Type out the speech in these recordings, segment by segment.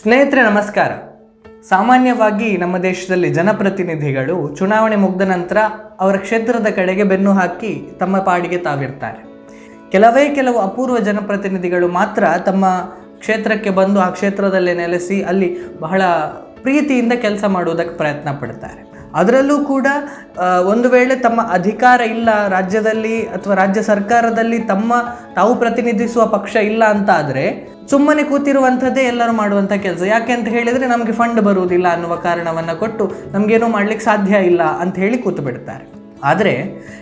ಸ್ನೇಹಿತರೆ, ನಮಸ್ಕಾರ. ಸಾಮಾನ್ಯವಾಗಿ ನಮ್ಮ ದೇಶದಲ್ಲಿ ಜನಪ್ರತಿನಿಧಿಗಳು ಚುನಾವಣೆ ಮುಗ್ದ ನಂತರ ಅವರ ಕ್ಷೇತ್ರದ ಕಡೆಗೆ ಬೆನ್ನು ಹಾಕಿ ತಮ್ಮ ಪಾಡಿಗೆ ತಾವಿರ್ತಾರೆ. ಕೆಲವೇ ಕೆಲವು ಅಪೂರ್ವ ಜನಪ್ರತಿನಿಧಿಗಳು ಮಾತ್ರ ತಮ್ಮ ಕ್ಷೇತ್ರಕ್ಕೆ ಬಂದು ಆ ಕ್ಷೇತ್ರದಲ್ಲೇ ನೆಲೆಸಿ ಅಲ್ಲಿ ಬಹಳ ಪ್ರೀತಿಯಿಂದ ಕೆಲಸ ಮಾಡುವುದಕ್ಕೆ ಪ್ರಯತ್ನ ಪಡ್ತಾರೆ. ಅದರಲ್ಲೂ ಕೂಡ ಒಂದು ವೇಳೆ ತಮ್ಮ ಅಧಿಕಾರ ಇಲ್ಲ ರಾಜ್ಯದಲ್ಲಿ ಅಥವಾ ರಾಜ್ಯ ಸರ್ಕಾರದಲ್ಲಿ ತಮ್ಮ ತಾವು ಪ್ರತಿನಿಧಿಸುವ ಪಕ್ಷ ಇಲ್ಲ ಅಂತ ಆದರೆ ಸುಮ್ಮನೆ ಕೂತಿರುವಂಥದ್ದೇ ಎಲ್ಲರೂ ಮಾಡುವಂಥ ಕೆಲಸ. ಯಾಕೆ ಅಂತ ಹೇಳಿದರೆ ನಮಗೆ ಫಂಡ್ ಬರುವುದಿಲ್ಲ ಅನ್ನುವ ಕಾರಣವನ್ನು ಕೊಟ್ಟು ನಮಗೇನೂ ಮಾಡಲಿಕ್ಕೆ ಸಾಧ್ಯ ಇಲ್ಲ ಅಂತ ಹೇಳಿ ಕೂತು ಬಿಡ್ತಾರೆ ಆದರೆ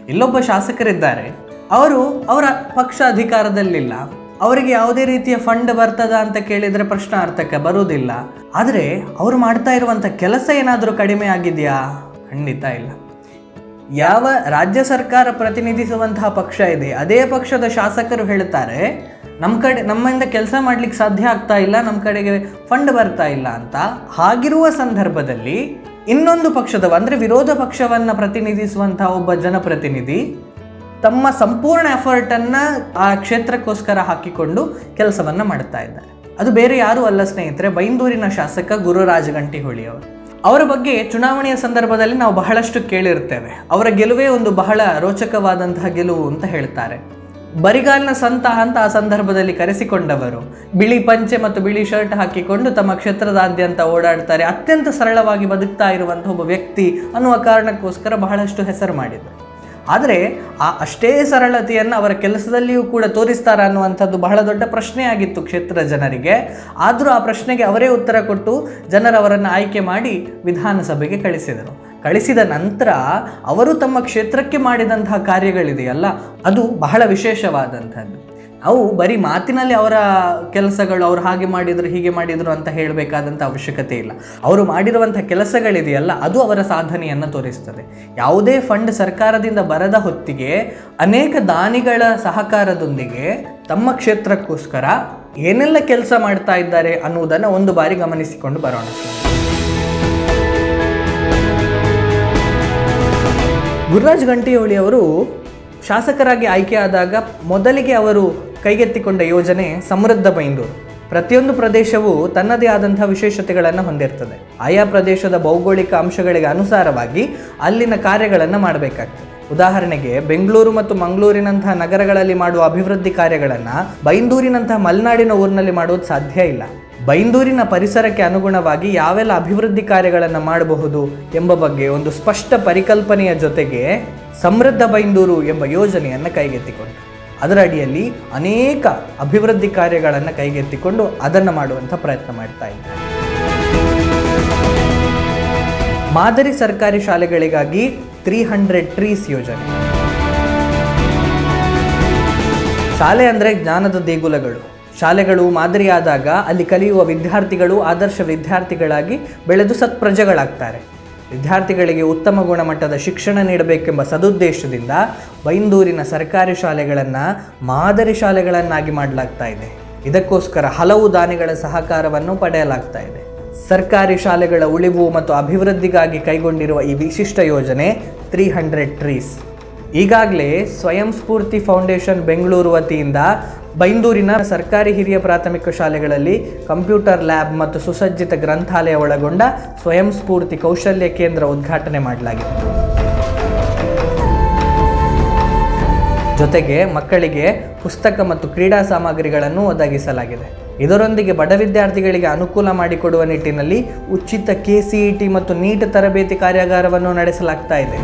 ಇಲ್ಲೊಬ್ಬ ಶಾಸಕರಿದ್ದಾರೆ. ಅವರು ಅವರ ಪಕ್ಷ ಅಧಿಕಾರದಲ್ಲಿಲ್ಲ. ಅವರಿಗೆ ಯಾವುದೇ ರೀತಿಯ ಫಂಡ್ ಬರ್ತದ ಅಂತ ಕೇಳಿದರೆ ಪ್ರಶ್ನಾರ್ಥಕ ಬರುವುದಿಲ್ಲ. ಆದರೆ ಅವರು ಮಾಡ್ತಾ ಇರುವಂಥ ಕೆಲಸ ಏನಾದರೂ ಕಡಿಮೆ ಆಗಿದೆಯಾ? ಖಂಡಿತ ಇಲ್ಲ. ಯಾವ ರಾಜ್ಯ ಸರ್ಕಾರ ಪ್ರತಿನಿಧಿಸುವಂತಹ ಪಕ್ಷ ಇದೆ, ಅದೇ ಪಕ್ಷದ ಶಾಸಕರು ಹೇಳ್ತಾರೆ ನಮ್ಮ ಕಡೆ, ನಮ್ಮಿಂದ ಕೆಲಸ ಮಾಡ್ಲಿಕ್ಕೆ ಸಾಧ್ಯ ಆಗ್ತಾ ಇಲ್ಲ, ನಮ್ಮ ಕಡೆಗೆ ಫಂಡ್ ಬರ್ತಾ ಇಲ್ಲ ಅಂತ. ಹಾಗಿರುವ ಸಂದರ್ಭದಲ್ಲಿ ಇನ್ನೊಂದು ಪಕ್ಷದ, ಅಂದರೆ ವಿರೋಧ ಪಕ್ಷವನ್ನು ಪ್ರತಿನಿಧಿಸುವಂತಹ ಒಬ್ಬ ಜನಪ್ರತಿನಿಧಿ ತಮ್ಮ ಸಂಪೂರ್ಣ ಎಫರ್ಟನ್ನು ಆ ಕ್ಷೇತ್ರಕ್ಕೋಸ್ಕರ ಹಾಕಿಕೊಂಡು ಕೆಲಸವನ್ನು ಮಾಡ್ತಾ ಇದ್ದಾರೆ. ಅದು ಬೇರೆ ಯಾರೂ ಅಲ್ಲ ಸ್ನೇಹಿತರೆ, ಬೈಂದೂರಿನ ಶಾಸಕ ಗುರುರಾಜ ಗಂಟಿಹೊಳಿ ಅವರು ಅವರ ಬಗ್ಗೆ ಚುನಾವಣೆಯ ಸಂದರ್ಭದಲ್ಲಿ ನಾವು ಬಹಳಷ್ಟು ಕೇಳಿರ್ತೇವೆ. ಅವರ ಗೆಲುವೇ ಒಂದು ಬಹಳ ರೋಚಕವಾದಂತಹ ಗೆಲುವು ಅಂತ ಹೇಳ್ತಾರೆ. ಬರಿಗಾಲಿನ ಸಂತ ಅಂತ ಆ ಸಂದರ್ಭದಲ್ಲಿ ಕರೆಸಿಕೊಂಡವರು. ಬಿಳಿ ಪಂಚೆ ಮತ್ತು ಬಿಳಿ ಶರ್ಟ್ ಹಾಕಿಕೊಂಡು ತಮ್ಮ ಕ್ಷೇತ್ರದಾದ್ಯಂತ ಓಡಾಡ್ತಾರೆ. ಅತ್ಯಂತ ಸರಳವಾಗಿ ಬದುಕ್ತಾ ಇರುವಂತಹ ಒಬ್ಬ ವ್ಯಕ್ತಿ ಅನ್ನುವ ಕಾರಣಕ್ಕೋಸ್ಕರ ಬಹಳಷ್ಟು ಹೆಸರು ಮಾಡಿದರು. ಆದರೆ ಆ ಅಷ್ಟೇ ಸರಳತೆಯನ್ನು ಅವರ ಕೆಲಸದಲ್ಲಿಯೂ ಕೂಡ ತೋರಿಸ್ತಾರ ಅನ್ನುವಂಥದ್ದು ಬಹಳ ದೊಡ್ಡ ಪ್ರಶ್ನೆ ಆಗಿತ್ತು ಕ್ಷೇತ್ರದ ಜನರಿಗೆ. ಆದರೂ ಆ ಪ್ರಶ್ನೆಗೆ ಅವರೇ ಉತ್ತರ ಕೊಟ್ಟು ಜನರು ಅವರನ್ನು ಆಯ್ಕೆ ಮಾಡಿ ವಿಧಾನಸಭೆಗೆ ಕಳಿಸಿದರು. ಕಳಿಸಿದ ನಂತರ ಅವರು ತಮ್ಮ ಕ್ಷೇತ್ರಕ್ಕೆ ಮಾಡಿದಂತಹ ಕಾರ್ಯಗಳಿದೆಯಲ್ಲ, ಅದು ಬಹಳ ವಿಶೇಷವಾದಂಥದ್ದು. ಅವು ಬರೀ ಮಾತಿನಲ್ಲಿ ಅವರ ಕೆಲಸಗಳು, ಅವ್ರು ಹಾಗೆ ಮಾಡಿದರು, ಹೀಗೆ ಮಾಡಿದರು ಅಂತ ಹೇಳಬೇಕಾದಂಥ ಅವಶ್ಯಕತೆ ಇಲ್ಲ. ಅವರು ಮಾಡಿರುವಂಥ ಕೆಲಸಗಳಿದೆಯಲ್ಲ, ಅದು ಅವರ ಸಾಧನೆಯನ್ನು ತೋರಿಸ್ತದೆ. ಯಾವುದೇ ಫಂಡ್ ಸರ್ಕಾರದಿಂದ ಬರದ ಹೊತ್ತಿಗೆ ಅನೇಕ ದಾನಿಗಳ ಸಹಕಾರದೊಂದಿಗೆ ತಮ್ಮ ಕ್ಷೇತ್ರಕ್ಕೋಸ್ಕರ ಏನೆಲ್ಲ ಕೆಲಸ ಮಾಡ್ತಾ ಇದ್ದಾರೆ ಅನ್ನುವುದನ್ನು ಒಂದು ಬಾರಿ ಗಮನಿಸಿಕೊಂಡು ಬರೋಣ. ಗುರುರಾಜ್ ಗಂಟಿಹೊಳಿ ಅವರು ಶಾಸಕರಾಗಿ ಆಯ್ಕೆಯಾದಾಗ ಮೊದಲಿಗೆ ಅವರು ಕೈಗೆತ್ತಿಕೊಂಡ ಯೋಜನೆ ಸಮೃದ್ಧ ಬೈಂದೂರು. ಪ್ರತಿಯೊಂದು ಪ್ರದೇಶವು ತನ್ನದೇ ಆದಂಥ ವಿಶೇಷತೆಗಳನ್ನು ಹೊಂದಿರ್ತದೆ. ಆಯಾ ಪ್ರದೇಶದ ಭೌಗೋಳಿಕ ಅಂಶಗಳಿಗೆ ಅನುಸಾರವಾಗಿ ಅಲ್ಲಿನ ಕಾರ್ಯಗಳನ್ನು ಮಾಡಬೇಕಾಗ್ತದೆ. ಉದಾಹರಣೆಗೆ, ಬೆಂಗಳೂರು ಮತ್ತು ಮಂಗಳೂರಿನಂತಹ ನಗರಗಳಲ್ಲಿ ಮಾಡುವ ಅಭಿವೃದ್ಧಿ ಕಾರ್ಯಗಳನ್ನು ಬೈಂದೂರಿನಂತಹ ಮಲೆನಾಡಿನ ಊರಿನಲ್ಲಿ ಮಾಡುವುದು ಸಾಧ್ಯ ಇಲ್ಲ. ಬೈಂದೂರಿನ ಪರಿಸರಕ್ಕೆ ಅನುಗುಣವಾಗಿ ಯಾವೆಲ್ಲ ಅಭಿವೃದ್ಧಿ ಕಾರ್ಯಗಳನ್ನು ಮಾಡಬಹುದು ಎಂಬ ಬಗ್ಗೆ ಒಂದು ಸ್ಪಷ್ಟ ಪರಿಕಲ್ಪನೆಯ ಜೊತೆಗೆ ಸಮೃದ್ಧ ಬೈಂದೂರು ಎಂಬ ಯೋಜನೆಯನ್ನು ಕೈಗೆತ್ತಿಕೊಂಡು. ಅದರ ಅಡಿಯಲ್ಲಿ ಅನೇಕ ಅಭಿವೃದ್ಧಿ ಕಾರ್ಯಗಳನ್ನು ಕೈಗೆತ್ತಿಕೊಂಡು ಅದನ್ನು ಮಾಡುವಂಥ ಪ್ರಯತ್ನ ಮಾಡ್ತಾ ಇದ್ದಾರೆ ಮಾದರಿ ಸರ್ಕಾರಿ ಶಾಲೆಗಳಿಗಾಗಿ ತ್ರೀ ಹಂಡ್ರೆಡ್ ಟ್ರೀಸ್ ಯೋಜನೆ. ಶಾಲೆ ಅಂದರೆ ಜ್ಞಾನದ ದೇಗುಲಗಳು. ಶಾಲೆಗಳು ಮಾದರಿಯಾದಾಗ ಅಲ್ಲಿ ಕಲಿಯುವ ವಿದ್ಯಾರ್ಥಿಗಳು, ಆದರ್ಶ ವಿದ್ಯಾರ್ಥಿಗಳಾಗಿ ಬೆಳೆದು ಸತ್ಪ್ರಜೆಗಳಾಗ್ತಾರೆ. ವಿದ್ಯಾರ್ಥಿಗಳಿಗೆ ಉತ್ತಮ ಗುಣಮಟ್ಟದ ಶಿಕ್ಷಣ ನೀಡಬೇಕೆಂಬ ಸದುದ್ದೇಶದಿಂದ ಬೈಂದೂರಿನ ಸರ್ಕಾರಿ ಶಾಲೆಗಳನ್ನು ಮಾದರಿ ಶಾಲೆಗಳನ್ನಾಗಿ ಮಾಡಲಾಗ್ತಾ ಇದೆ. ಇದಕ್ಕೋಸ್ಕರ ಹಲವು ದಾನಿಗಳ ಸಹಕಾರವನ್ನು ಪಡೆಯಲಾಗ್ತಾ ಇದೆ. ಸರ್ಕಾರಿ ಶಾಲೆಗಳ ಉಳಿವು ಮತ್ತು ಅಭಿವೃದ್ಧಿಗಾಗಿ ಕೈಗೊಂಡಿರುವ ಈ ವಿಶಿಷ್ಟ ಯೋಜನೆ ತ್ರೀ ಹಂಡ್ರೆಡ್ ಟ್ರೀಸ್. ಈಗಾಗಲೇ ಸ್ವಯಂ ಸ್ಫೂರ್ತಿ ಫೌಂಡೇಶನ್ ಬೆಂಗಳೂರು ವತಿಯಿಂದ ಬೈಂದೂರಿನ ಸರ್ಕಾರಿ ಹಿರಿಯ ಪ್ರಾಥಮಿಕ ಶಾಲೆಗಳಲ್ಲಿ ಕಂಪ್ಯೂಟರ್ ಲ್ಯಾಬ್ ಮತ್ತು ಸುಸಜ್ಜಿತ ಗ್ರಂಥಾಲಯ ಒಳಗೊಂಡ ಸ್ವಯಂ ಸ್ಫೂರ್ತಿ ಕೌಶಲ್ಯ ಕೇಂದ್ರ ಉದ್ಘಾಟನೆ ಮಾಡಲಾಗಿದೆ ಜೊತೆಗೆ ಮಕ್ಕಳಿಗೆ ಪುಸ್ತಕ ಮತ್ತು ಕ್ರೀಡಾ ಸಾಮಗ್ರಿಗಳನ್ನು ಒದಗಿಸಲಾಗಿದೆ. ಇದರೊಂದಿಗೆ ಬಡ ವಿದ್ಯಾರ್ಥಿಗಳಿಗೆ ಅನುಕೂಲ ಮಾಡಿಕೊಡುವ ನಿಟ್ಟಿನಲ್ಲಿ ಉಚಿತ ಕೆ ಸಿ ಇ ಟಿ ಮತ್ತು ನೀಟ್ ತರಬೇತಿ ಕಾರ್ಯಾಗಾರವನ್ನು ನಡೆಸಲಾಗ್ತಾ ಇದೆ.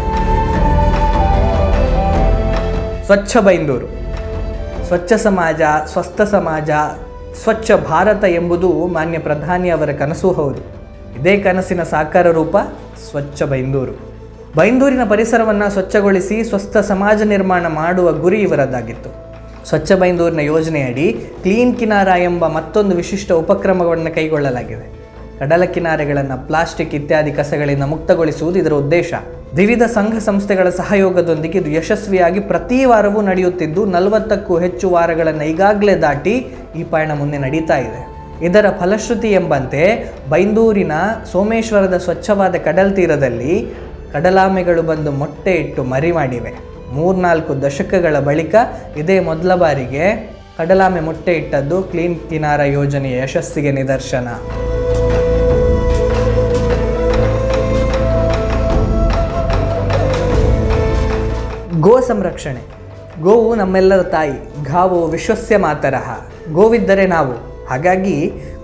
ಸ್ವಚ್ಛ ಬೈಂದೂರು. ಸ್ವಚ್ಛ ಸಮಾಜ, ಸ್ವಸ್ಥ ಸಮಾಜ, ಸ್ವಚ್ಛ ಭಾರತ ಎಂಬುದು ಮಾನ್ಯ ಪ್ರಧಾನಿ ಅವರ ಕನಸು ಹೌದು. ಇದೇ ಕನಸಿನ ಸಾಕಾರ ರೂಪ ಸ್ವಚ್ಛ ಬೈಂದೂರು. ಬೈಂದೂರಿನ ಪರಿಸರವನ್ನು ಸ್ವಚ್ಛಗೊಳಿಸಿ ಸ್ವಸ್ಥ ಸಮಾಜ ನಿರ್ಮಾಣ ಮಾಡುವ ಗುರಿ ಇವರದ್ದಾಗಿತ್ತು ಸ್ವಚ್ಛ ಬೈಂದೂರಿನ ಯೋಜನೆಯಡಿ ಕ್ಲೀನ್ ಕಿನಾರ ಎಂಬ ಮತ್ತೊಂದು ವಿಶಿಷ್ಟ ಉಪಕ್ರಮವನ್ನು ಕೈಗೊಳ್ಳಲಾಗಿದೆ. ಕಡಲ ಕಿನಾರೆಗಳನ್ನು ಪ್ಲಾಸ್ಟಿಕ್ ಇತ್ಯಾದಿ ಕಸಗಳಿಂದ ಮುಕ್ತಗೊಳಿಸುವುದು ಇದರ ಉದ್ದೇಶ. ವಿವಿಧ ಸಂಘ ಸಂಸ್ಥೆಗಳ ಸಹಯೋಗದೊಂದಿಗೆ ಇದು ಯಶಸ್ವಿಯಾಗಿ ಪ್ರತಿ ವಾರವೂ ನಡೆಯುತ್ತಿದ್ದು, ನಲವತ್ತಕ್ಕೂ ಹೆಚ್ಚು ವಾರಗಳನ್ನು ಈಗಾಗಲೇ ದಾಟಿ ಈ ಪಯಣ ಮುಂದೆ ನಡೀತಾ ಇದೆ. ಇದರ ಫಲಶ್ರುತಿ ಎಂಬಂತೆ, ಬೈಂದೂರಿನ ಸೋಮೇಶ್ವರದ ಸ್ವಚ್ಛವಾದ ಕಡಲ್ ತೀರದಲ್ಲಿ ಕಡಲಾಮೆಗಳು ಬಂದು ಮೊಟ್ಟೆ ಇಟ್ಟು ಮರಿ ಮಾಡಿವೆ. ಮೂರ್ನಾಲ್ಕು ದಶಕಗಳ ಬಳಿಕ ಇದೇ ಮೊದಲ ಬಾರಿಗೆ ಕಡಲಾಮೆ ಮೊಟ್ಟೆ ಇಟ್ಟದ್ದು ಕ್ಲೀನ್ ಕಿನಾರ ಯೋಜನೆಯ ಯಶಸ್ಸಿಗೆ ನಿದರ್ಶನ. ಗೋ ಸಂರಕ್ಷಣೆ. ಗೋವು ನಮ್ಮೆಲ್ಲರ ತಾಯಿ ಗಾವು ವಿಶ್ವಸ್ಯ ಮಾತರಹ ಗೋವಿದ್ದರೆ ನಾವು. ಹಾಗಾಗಿ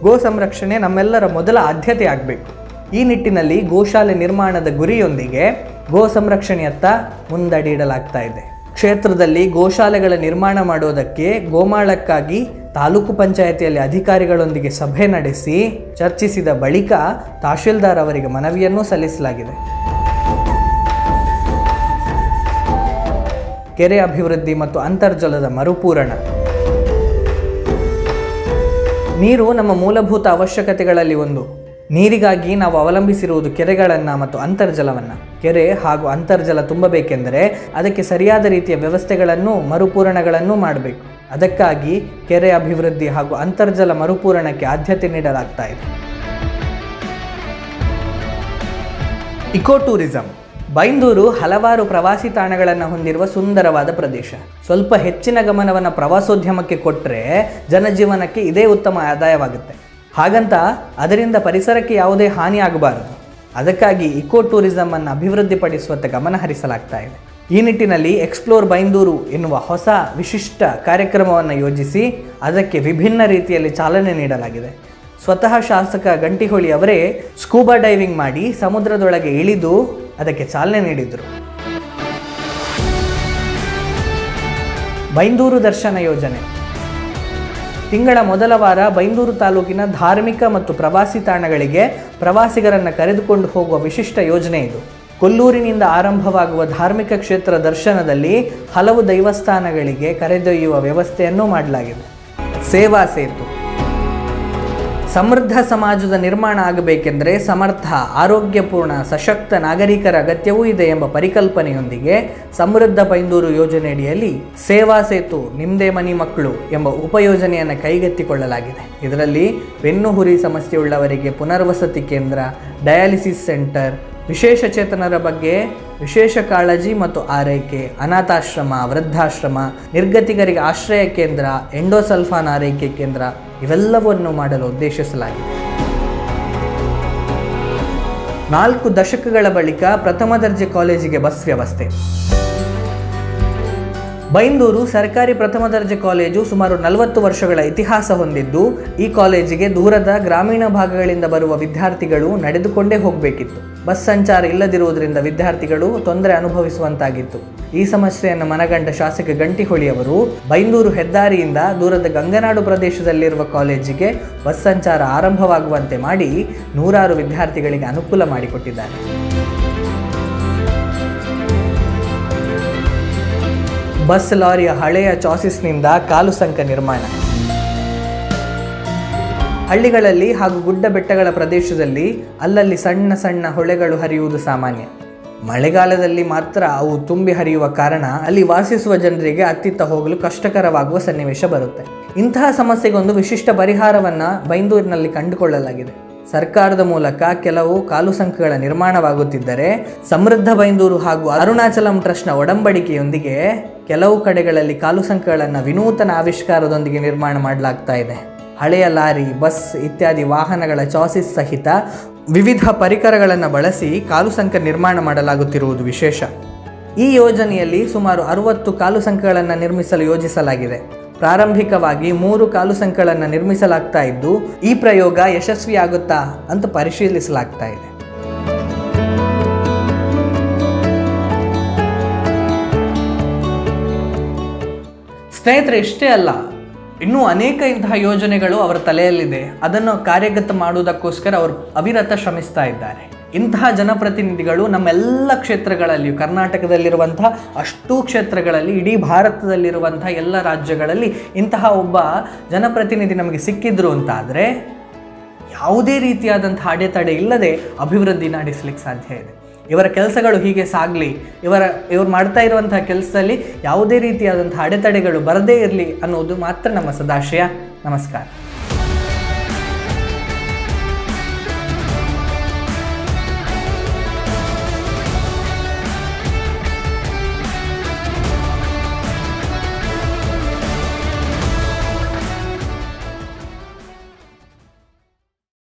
ಗೋ ಸಂರಕ್ಷಣೆ ನಮ್ಮೆಲ್ಲರ ಮೊದಲ ಆದ್ಯತೆ ಆಗಬೇಕು. ಈ ನಿಟ್ಟಿನಲ್ಲಿ ಗೋಶಾಲೆ ನಿರ್ಮಾಣದ ಗುರಿಯೊಂದಿಗೆ ಗೋ ಸಂರಕ್ಷಣೆಯತ್ತ ಮುಂದಡಿ ಇಡಲಾಗ್ತಾ ಇದೆ. ಕ್ಷೇತ್ರದಲ್ಲಿ ಗೋಶಾಲೆಗಳ ನಿರ್ಮಾಣ ಮಾಡೋದಕ್ಕೆ ಗೋಮಾಳಕ್ಕಾಗಿ ತಾಲೂಕು ಪಂಚಾಯತಿಯಲ್ಲಿ ಅಧಿಕಾರಿಗಳೊಂದಿಗೆ ಸಭೆ ನಡೆಸಿ ಚರ್ಚಿಸಿದ ಬಳಿಕ ತಹಶೀಲ್ದಾರ್ ಅವರಿಗೆ ಮನವಿಯನ್ನೂ ಸಲ್ಲಿಸಲಾಗಿದೆ. ಕೆರೆ ಅಭಿವೃದ್ಧಿ ಮತ್ತು ಅಂತರ್ಜಲದ ಮರುಪೂರಣ. ನೀರು ನಮ್ಮ ಮೂಲಭೂತ ಅವಶ್ಯಕತೆಗಳಲ್ಲಿ ಒಂದು. ನೀರಿಗಾಗಿ ನಾವು ಅವಲಂಬಿಸಿರುವುದು ಕೆರೆಗಳನ್ನು ಮತ್ತು ಅಂತರ್ಜಲವನ್ನು. ಕೆರೆ ಹಾಗೂ ಅಂತರ್ಜಲ ತುಂಬಬೇಕೆಂದರೆ ಅದಕ್ಕೆ ಸರಿಯಾದ ರೀತಿಯ ವ್ಯವಸ್ಥೆಗಳನ್ನು, ಮರುಪೂರಣಗಳನ್ನು ಮಾಡಬೇಕು. ಅದಕ್ಕಾಗಿ ಕೆರೆ ಅಭಿವೃದ್ಧಿ ಹಾಗೂ ಅಂತರ್ಜಲ ಮರುಪೂರಣಕ್ಕೆ ಆದ್ಯತೆ ನೀಡಲಾಗ್ತಾ ಇದೆ. Eco tourism. ಬೈಂದೂರು ಹಲವಾರು ಪ್ರವಾಸಿ ತಾಣಗಳನ್ನು ಹೊಂದಿರುವ ಸುಂದರವಾದ ಪ್ರದೇಶ. ಸ್ವಲ್ಪ ಹೆಚ್ಚಿನ ಗಮನವನ್ನು ಪ್ರವಾಸೋದ್ಯಮಕ್ಕೆ ಕೊಟ್ಟರೆ ಜನಜೀವನಕ್ಕೆ ಇದೇ ಉತ್ತಮ ಆದಾಯವಾಗುತ್ತೆ. ಹಾಗಂತ ಅದರಿಂದ ಪರಿಸರಕ್ಕೆ ಯಾವುದೇ ಹಾನಿ ಆಗಬಾರದು. ಅದಕ್ಕಾಗಿ ಇಕೋ ಟೂರಿಸಮನ್ನು ಅಭಿವೃದ್ಧಿಪಡಿಸುವತ್ತ ಗಮನ ಹರಿಸಲಾಗ್ತಾ ಇದೆ. ಈ ನಿಟ್ಟಿನಲ್ಲಿ ಎಕ್ಸ್ಪ್ಲೋರ್ ಬೈಂದೂರು ಎನ್ನುವ ಹೊಸ ವಿಶಿಷ್ಟ ಕಾರ್ಯಕ್ರಮವನ್ನು ಯೋಜಿಸಿ ಅದಕ್ಕೆ ವಿಭಿನ್ನ ರೀತಿಯಲ್ಲಿ ಚಾಲನೆ ನೀಡಲಾಗಿದೆ. ಸ್ವತಃ ಶಾಸಕ ಗಂಟಿಹೊಳಿ ಅವರೇ ಸ್ಕೂಬಾ ಡೈವಿಂಗ್ ಮಾಡಿ ಸಮುದ್ರದೊಳಗೆ ಇಳಿದು ಅದಕ್ಕೆ ಚಾಲನೆ ನೀಡಿದರು. ಬೈಂದೂರು ದರ್ಶನ ಯೋಜನೆ. ತಿಂಗಳ ಮೊದಲ ವಾರ ಬೈಂದೂರು ತಾಲೂಕಿನ ಧಾರ್ಮಿಕ ಮತ್ತು ಪ್ರವಾಸಿ ತಾಣಗಳಿಗೆ ಪ್ರವಾಸಿಗರನ್ನು ಕರೆದುಕೊಂಡು ಹೋಗುವ ವಿಶಿಷ್ಟ ಯೋಜನೆ ಇದು. ಕೊಲ್ಲೂರಿನಿಂದ ಆರಂಭವಾಗುವ ಧಾರ್ಮಿಕ ಕ್ಷೇತ್ರ ದರ್ಶನದಲ್ಲಿ ಹಲವು ದೈವಸ್ಥಾನಗಳಿಗೆ ಕರೆದೊಯ್ಯುವ ವ್ಯವಸ್ಥೆಯನ್ನು ಮಾಡಲಾಗಿದೆ. ಸೇವಾ ಸೇತು. ಸಮೃದ್ಧ ಸಮಾಜದ ನಿರ್ಮಾಣ ಆಗಬೇಕೆಂದರೆ ಸಮರ್ಥ, ಆರೋಗ್ಯಪೂರ್ಣ, ಸಶಕ್ತ ನಾಗರಿಕರ ಅಗತ್ಯವೂ ಇದೆ ಎಂಬ ಪರಿಕಲ್ಪನೆಯೊಂದಿಗೆ ಸಮೃದ್ಧ ಪೈಂದೂರು ಯೋಜನೆಯಡಿಯಲ್ಲಿ ಸೇವಾ ಸೇತು, ನಿಮ್ದೇ ಮನಿ ಮಕ್ಕಳು ಎಂಬ ಉಪಯೋಜನೆಯನ್ನು ಕೈಗೆತ್ತಿಕೊಳ್ಳಲಾಗಿದೆ. ಇದರಲ್ಲಿ ಬೆನ್ನುಹುರಿ ಸಮಸ್ಯೆಯುಳ್ಳವರಿಗೆ ಪುನರ್ವಸತಿ ಕೇಂದ್ರ, ಡಯಾಲಿಸಿಸ್ ಸೆಂಟರ್, ವಿಶೇಷ ಚೇತನರ ಬಗ್ಗೆ ವಿಶೇಷ ಕಾಳಜಿ ಮತ್ತು ಆರೈಕೆ, ಅನಾಥಾಶ್ರಮ, ವೃದ್ಧಾಶ್ರಮ, ನಿರ್ಗತಿಕರಿಗೆ ಆಶ್ರಯ ಕೇಂದ್ರ, ಎಂಡೋಸಲ್ಫಾನ್ ಆರೈಕೆ ಕೇಂದ್ರ ಇವೆಲ್ಲವನ್ನು ಮಾಡಲು ಉದ್ದೇಶಿಸಲಾಗಿದೆ. ನಾಲ್ಕು ದಶಕಗಳ ಬಳಿಕ ಪ್ರಥಮ ದರ್ಜೆ ಕಾಲೇಜಿಗೆ ಬಸ್ ವ್ಯವಸ್ಥೆ. ಬೈಂದೂರು ಸರ್ಕಾರಿ ಪ್ರಥಮ ದರ್ಜೆ ಕಾಲೇಜು ಸುಮಾರು ನಲವತ್ತು ವರ್ಷಗಳ ಇತಿಹಾಸ ಹೊಂದಿದ್ದು, ಈ ಕಾಲೇಜಿಗೆ ದೂರದ ಗ್ರಾಮೀಣ ಭಾಗಗಳಿಂದ ಬರುವ ವಿದ್ಯಾರ್ಥಿಗಳು ನಡೆದುಕೊಂಡೇ ಹೋಗಬೇಕಿತ್ತು. ಬಸ್ ಸಂಚಾರ ಇಲ್ಲದಿರುವುದರಿಂದ ವಿದ್ಯಾರ್ಥಿಗಳು ತೊಂದರೆ ಅನುಭವಿಸುವಂತಾಗಿತ್ತು. ಈ ಸಮಸ್ಯೆಯನ್ನು ಮನಗಂಡ ಶಾಸಕ ಗಂಟಿಹೊಳಿ ಅವರು, ಬೈಂದೂರು ಹೆದ್ದಾರಿಯಿಂದ ದೂರದ ಗಂಗನಾಡು ಪ್ರದೇಶದಲ್ಲಿರುವ ಕಾಲೇಜಿಗೆ ಬಸ್ ಸಂಚಾರ ಆರಂಭವಾಗುವಂತೆ ಮಾಡಿ ನೂರಾರು ವಿದ್ಯಾರ್ಥಿಗಳಿಗೆ ಅನುಕೂಲ ಮಾಡಿಕೊಟ್ಟಿದ್ದಾರೆ. ಬಸ್ ಲಾರಿಯ ಹಳೆಯ ಚಾಸಿಸ್ನಿಂದ ಕಾಲು ಸಂಕ ನಿರ್ಮಾಣ. ಹಳ್ಳಿಗಳಲ್ಲಿ ಹಾಗೂ ಗುಡ್ಡ ಬೆಟ್ಟಗಳ ಪ್ರದೇಶದಲ್ಲಿ ಅಲ್ಲಲ್ಲಿ ಸಣ್ಣ ಸಣ್ಣ ಹೊಳೆಗಳು ಹರಿಯುವುದು ಸಾಮಾನ್ಯ. ಮಳೆಗಾಲದಲ್ಲಿ ಮಾತ್ರ ಅವು ತುಂಬಿ ಹರಿಯುವ ಕಾರಣ ಅಲ್ಲಿ ವಾಸಿಸುವ ಜನರಿಗೆ ಅತ್ತಿತ್ತ ಹೋಗಲು ಕಷ್ಟಕರವಾಗುವ ಸನ್ನಿವೇಶ ಬರುತ್ತೆ. ಇಂತಹ ಸಮಸ್ಯೆಗೊಂದು ವಿಶಿಷ್ಟ ಪರಿಹಾರವನ್ನು ಬೈಂದೂರಿನಲ್ಲಿ ಕಂಡುಕೊಳ್ಳಲಾಗಿದೆ. ಸರ್ಕಾರದ ಮೂಲಕ ಕೆಲವು ಕಾಲು ಸಂಕಗಳ ನಿರ್ಮಾಣವಾಗುತ್ತಿದ್ದರೆ ಸಮೃದ್ಧ ಬೈಂದೂರು ಹಾಗೂ ಅರುಣಾಚಲಂ ಟ್ರಸ್ಟ್ನ ಒಡಂಬಡಿಕೆಯೊಂದಿಗೆ ಕೆಲವು ಕಡೆಗಳಲ್ಲಿ ಕಾಲು ವಿನೂತನ ಆವಿಷ್ಕಾರದೊಂದಿಗೆ ನಿರ್ಮಾಣ ಮಾಡಲಾಗ್ತಾ ಇದೆ. ಹಳೆಯ ಲಾರಿ, ಬಸ್ ಇತ್ಯಾದಿ ವಾಹನಗಳ ಚಾಸಿಸ್ ಸಹಿತ ವಿವಿಧ ಪರಿಕರಗಳನ್ನು ಬಳಸಿ ಕಾಲು ನಿರ್ಮಾಣ ಮಾಡಲಾಗುತ್ತಿರುವುದು ವಿಶೇಷ. ಈ ಯೋಜನೆಯಲ್ಲಿ ಸುಮಾರು ಅರುವತ್ತು ಕಾಲು ಸಂಖ್ಯೆಗಳನ್ನು ನಿರ್ಮಿಸಲು ಯೋಜಿಸಲಾಗಿದೆ. ಪ್ರಾರಂಭಿಕವಾಗಿ ಮೂರು ಕಾಲು ಸಂಖ್ಯೆಗಳನ್ನು ನಿರ್ಮಿಸಲಾಗ್ತಾ ಇದ್ದು, ಈ ಪ್ರಯೋಗ ಯಶಸ್ವಿಯಾಗುತ್ತಾ ಅಂತ ಪರಿಶೀಲಿಸಲಾಗ್ತಾ ಇದೆ. ಸ್ನೇಹಿತರೆ, ಇಷ್ಟೇ ಅಲ್ಲ. ಇನ್ನೂ ಅನೇಕ ಇಂತಹ ಯೋಜನೆಗಳು ಅವರ ತಲೆಯಲ್ಲಿದೆ. ಅದನ್ನು ಕಾರ್ಯಗತ ಮಾಡುವುದಕ್ಕೋಸ್ಕರ ಅವರು ಅವಿರತ ಶ್ರಮಿಸ್ತಾ ಇದ್ದಾರೆ. ಇಂತಹ ಜನಪ್ರತಿನಿಧಿಗಳು ನಮ್ಮೆಲ್ಲ ಕ್ಷೇತ್ರಗಳಲ್ಲಿಯೂ, ಕರ್ನಾಟಕದಲ್ಲಿರುವಂತಹ ಅಷ್ಟೂ ಕ್ಷೇತ್ರಗಳಲ್ಲಿ, ಇಡೀ ಭಾರತದಲ್ಲಿರುವಂತಹ ಎಲ್ಲ ರಾಜ್ಯಗಳಲ್ಲಿ ಇಂತಹ ಒಬ್ಬ ಜನಪ್ರತಿನಿಧಿ ನಮಗೆ ಸಿಕ್ಕಿದ್ರು ಅಂತಾದರೆ, ಯಾವುದೇ ರೀತಿಯಾದಂಥ ಅಡೆತಡೆ ಇಲ್ಲದೆ ಅಭಿವೃದ್ಧಿ ನಡೆಸಲಿಕ್ಕೆ ಸಾಧ್ಯ ಇದೆ. ಇವರ ಕೆಲಸಗಳು ಹೀಗೆ ಸಾಗಲಿ, ಇವರ, ಇವರು ಮಾಡ್ತಾ ಇರುವಂತಹ ಕೆಲಸದಲ್ಲಿ ಯಾವುದೇ ರೀತಿಯಾದಂಥ ಅಡೆತಡೆಗಳು ಬರದೇ ಇರಲಿ ಅನ್ನೋದು ಮಾತ್ರ ನಮ್ಮ ಸದಾಶಯ. ನಮಸ್ಕಾರ.